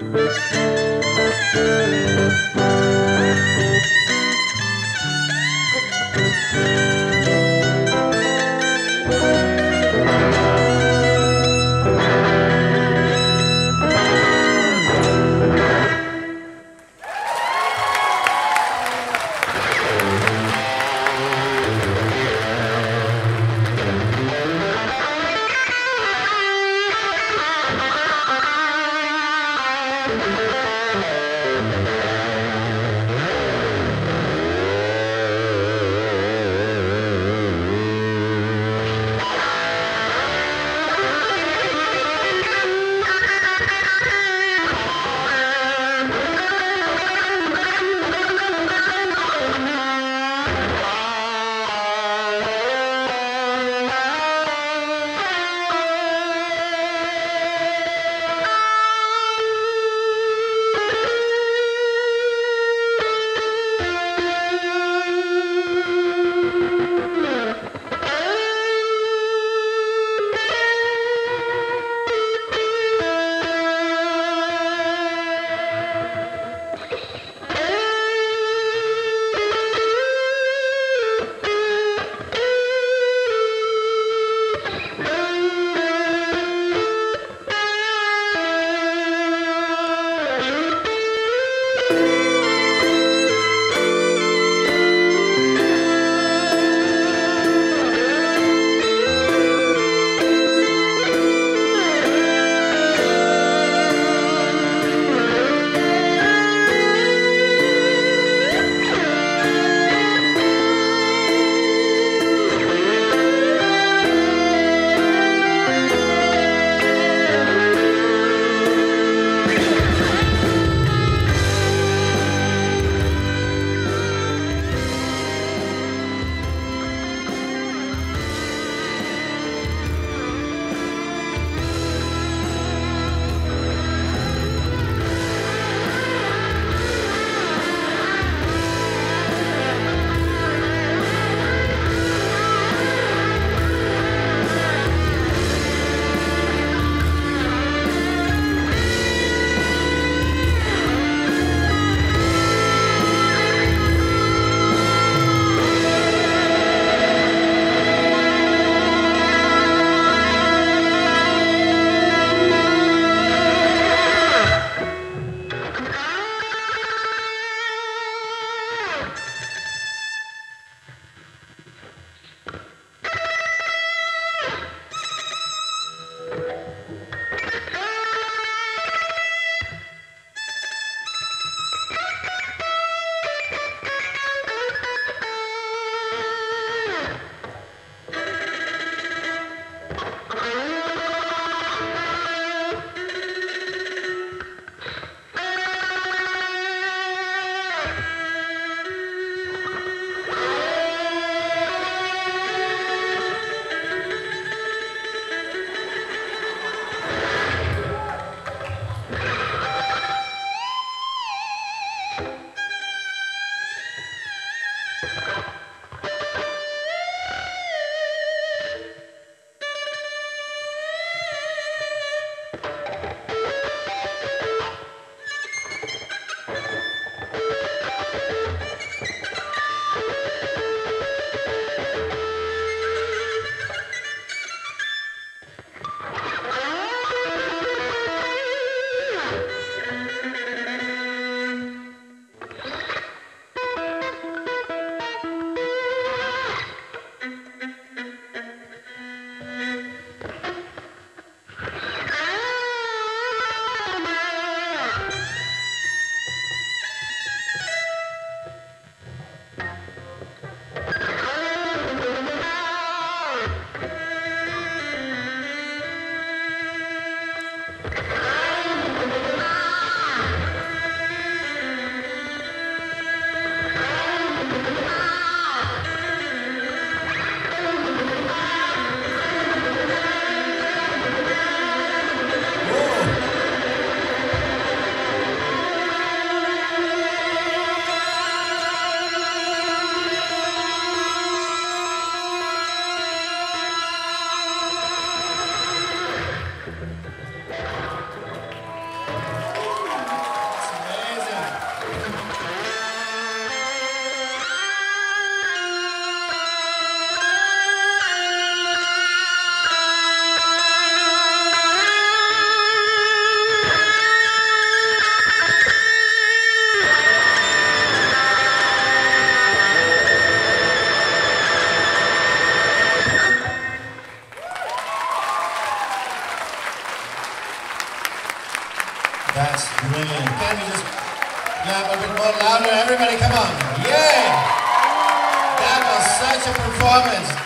Música Can we just clap a bit more louder? Everybody, come on. Yeah! That was such a performance.